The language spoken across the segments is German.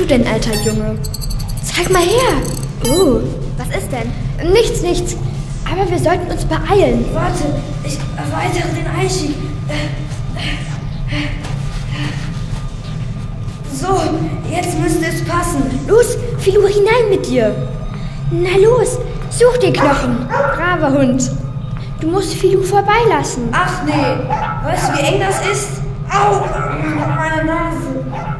du denn, alter Junge? Zeig mal her. Oh, Was ist denn? nichts, nichts. Aber wir sollten uns beeilen. Warte, ich erweitere den Einstieg. So, jetzt müsste es passen. Los, Filou, hinein mit dir. Na los, such den Knochen. Braver Hund. Du musst Filou vorbeilassen. Ach nee, weißt du, wie eng das ist? Au, meine Nase.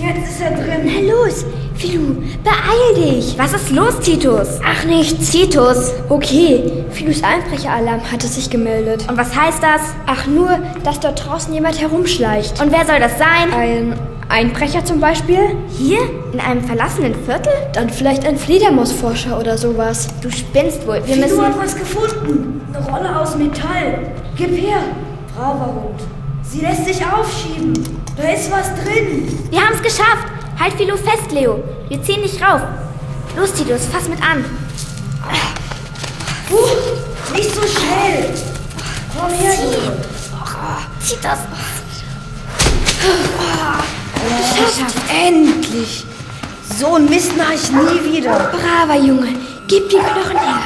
Jetzt ist er drin. Na los, Filou, beeil dich. Was ist los, Titus? Ach nichts. Titus. Okay, Filous Einbrecheralarm hatte sich gemeldet. Und was heißt das? Ach nur, dass dort draußen jemand herumschleicht. Und wer soll das sein? Ein Einbrecher zum Beispiel? Hier? In einem verlassenen Viertel? Dann vielleicht ein Fledermausforscher oder sowas. Du spinnst wohl. Wir Du müssen. hat was gefunden. Eine Rolle aus Metall. Gib her, braver Hund. Sie lässt sich aufschieben. Da ist was drin. Wir haben es geschafft. Halt Philo fest, Leo. Wir ziehen dich rauf. Los, Titus, fass mit an. Uh, nicht so schnell. Komm her, Junge. Titus. Geschafft. Endlich. So ein Mist mache ich nie wieder. Braver Junge, gib die Knochen her.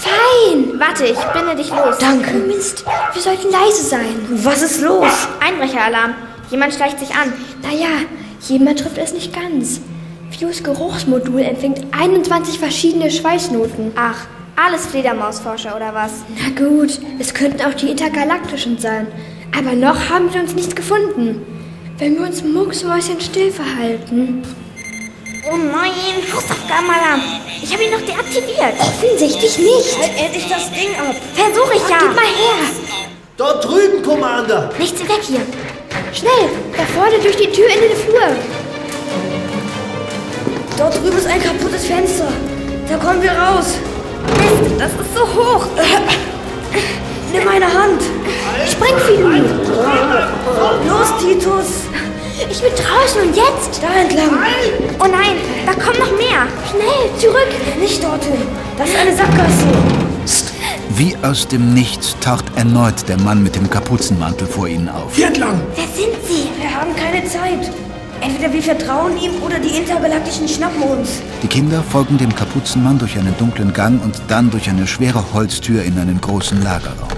Fein. Warte, ich binde dich los. Danke. Mist, wir sollten leise sein. Was ist los? Einbrecheralarm. Jemand schleicht sich an. Naja, jemand trifft es nicht ganz. Fios Geruchsmodul empfängt 21 verschiedene Schweißnoten. Ach, alles Fledermausforscher oder was? Na gut, es könnten auch die intergalaktischen sein. Aber noch haben wir uns nichts gefunden. Wenn wir uns mucksmäuschenstill verhalten. Oh nein, Hausaufgabenalarm. Ich habe ihn noch deaktiviert. Offensichtlich nicht. Halt endlich das Ding ab. Versuche ich ja. Gib mal her. Dort drüben, Commander! Nichts weg hier. Schnell, da vorne durch die Tür in den Flur. Dort drüben ist ein kaputtes Fenster. Da kommen wir raus. Mist, das ist so hoch. Nimm meine Hand. Spring, Filou. Los, Titus. Ich bin draußen und jetzt? Da entlang. Oh nein, da kommen noch mehr. Schnell, zurück. Nicht dorthin. Das ist eine Sackgasse. Wie aus dem Nichts taucht erneut der Mann mit dem Kapuzenmantel vor ihnen auf. Hier entlang! Wer sind Sie? Wir haben keine Zeit. Entweder wir vertrauen ihm oder die Intergalaktischen schnappen uns. Die Kinder folgen dem Kapuzenmann durch einen dunklen Gang und dann durch eine schwere Holztür in einen großen Lagerraum.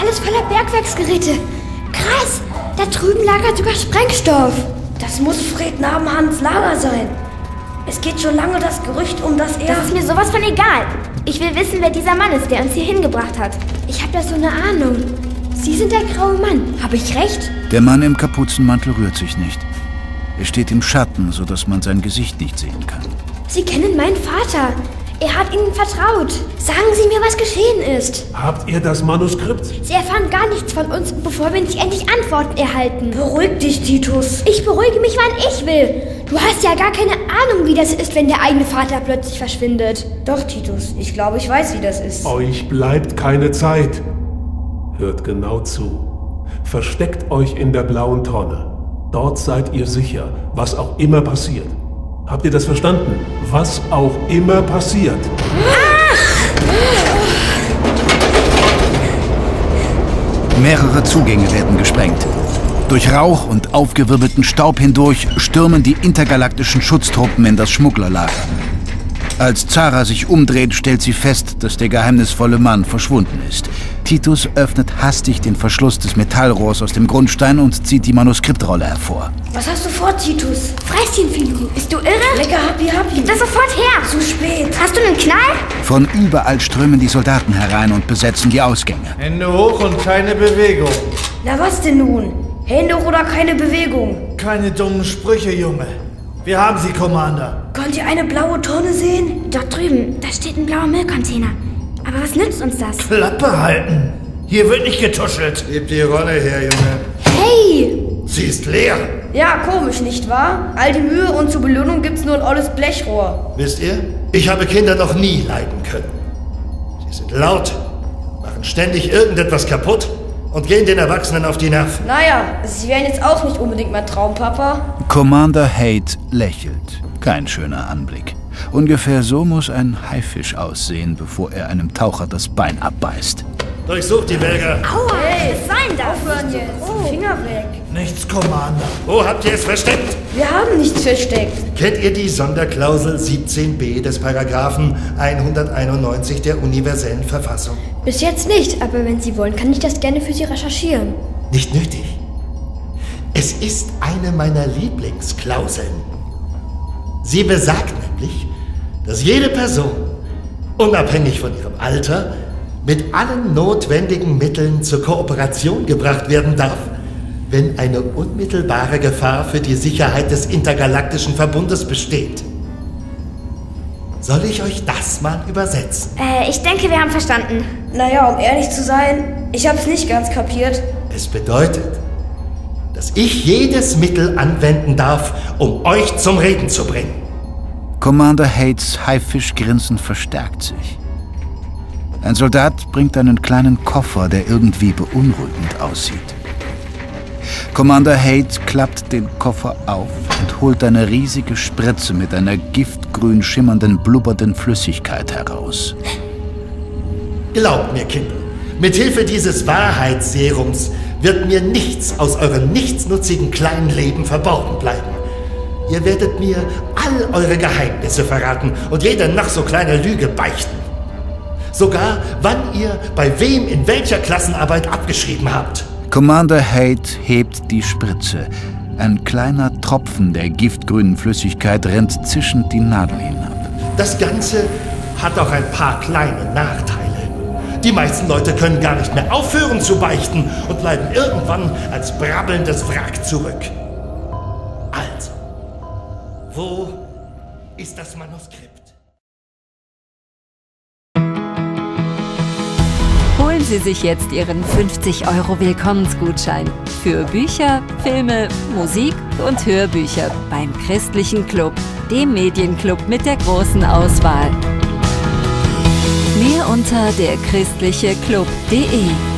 Alles voller Bergwerksgeräte. Krass, da drüben lagert sogar Sprengstoff. Das muss Fred Nabenhans Lager sein. Es geht schon lange das Gerücht um, dass er... Das ist mir sowas von egal. Ich will wissen, wer dieser Mann ist, der uns hier hingebracht hat. Ich habe da so eine Ahnung. Sie sind der graue Mann. Habe ich recht? Der Mann im Kapuzenmantel rührt sich nicht. Er steht im Schatten, sodass man sein Gesicht nicht sehen kann. Sie kennen meinen Vater. Er hat Ihnen vertraut. Sagen Sie mir, was geschehen ist. Habt ihr das Manuskript? Sie erfahren gar nichts von uns, bevor wir nicht endlich Antworten erhalten. Beruhig dich, Titus. Ich beruhige mich, wann ich will. Du hast ja gar keine Ahnung, wie das ist, wenn der eigene Vater plötzlich verschwindet. Doch, Titus. Ich glaube, ich weiß, wie das ist. Euch bleibt keine Zeit. Hört genau zu. Versteckt euch in der blauen Tonne. Dort seid ihr sicher, was auch immer passiert. Habt ihr das verstanden? Was auch immer passiert. Mehrere Zugänge werden gesprengt. Durch Rauch und aufgewirbelten Staub hindurch stürmen die intergalaktischen Schutztruppen in das Schmugglerlager. Als Zara sich umdreht, stellt sie fest, dass der geheimnisvolle Mann verschwunden ist. Titus öffnet hastig den Verschluss des Metallrohrs aus dem Grundstein und zieht die Manuskriptrolle hervor. Was hast du vor, Titus? Fress ihn, Filou. Bist du irre? Lecker, happy, happy. Das sofort her. Zu spät. Hast du einen Knall? Von überall strömen die Soldaten herein und besetzen die Ausgänge. Hände hoch und keine Bewegung. Na was denn nun? Hände oder keine Bewegung? Keine dummen Sprüche, Junge. Wir haben sie, Commander. Könnt ihr eine blaue Tonne sehen? Dort drüben, da steht ein blauer Müllcontainer. Aber was nützt uns das? Klappe halten. Hier wird nicht getuschelt. Gib die Rolle her, Junge. Hey! Sie ist leer. Ja, komisch, nicht wahr? All die Mühe und zur Belohnung gibt's nur ein olles Blechrohr. Wisst ihr, ich habe Kinder noch nie leiden können. Sie sind laut, machen ständig irgendetwas kaputt und gehen den Erwachsenen auf die Nerven. Naja, sie wären jetzt auch nicht unbedingt mein Traumpapa. Commander Haight lächelt. Kein schöner Anblick. Ungefähr so muss ein Haifisch aussehen, bevor er einem Taucher das Bein abbeißt. Durchsucht die Wälder. Aua, hey, was sein das? Aufhören jetzt. Oh. Finger weg. Nichts, Commander. Wo habt ihr es versteckt? Wir haben nichts versteckt. Kennt ihr die Sonderklausel 17b des Paragraphen 191 der universellen Verfassung? Bis jetzt nicht, aber wenn Sie wollen, kann ich das gerne für Sie recherchieren. Nicht nötig. Es ist eine meiner Lieblingsklauseln. Sie besagt nämlich, dass jede Person, unabhängig von ihrem Alter, mit allen notwendigen Mitteln zur Kooperation gebracht werden darf, wenn eine unmittelbare Gefahr für die Sicherheit des intergalaktischen Verbundes besteht. Soll ich euch das mal übersetzen? Äh, ich denke, wir haben verstanden. Naja, um ehrlich zu sein, ich hab's nicht ganz kapiert. Es bedeutet, dass ich jedes Mittel anwenden darf, um euch zum Reden zu bringen. Commander Hates Haifischgrinsen verstärkt sich. Ein Soldat bringt einen kleinen Koffer, der irgendwie beunruhigend aussieht. Commander Haight klappt den Koffer auf und holt eine riesige Spritze mit einer giftgrün schimmernden, blubbernden Flüssigkeit heraus. Glaubt mir, Kinder, mit Hilfe dieses Wahrheitsserums wird mir nichts aus eurem nichtsnutzigen kleinen Leben verborgen bleiben. Ihr werdet mir all eure Geheimnisse verraten und jede noch so kleine Lüge beichten. Sogar, wann ihr bei wem in welcher Klassenarbeit abgeschrieben habt. Commander Haight hebt die Spritze. Ein kleiner Tropfen der giftgrünen Flüssigkeit rennt zischend die Nadel hinab. Das Ganze hat auch ein paar kleine Nachteile. Die meisten Leute können gar nicht mehr aufhören zu beichten und bleiben irgendwann als brabbelndes Wrack zurück. Also, wo ist das Manuskript? Sie sich jetzt Ihren 50 Euro Willkommensgutschein für Bücher, Filme, Musik und Hörbücher beim Christlichen Club, dem Medienclub mit der großen Auswahl. Mehr unter der christliche Club.de